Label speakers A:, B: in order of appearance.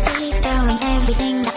A: teeth, throwing everything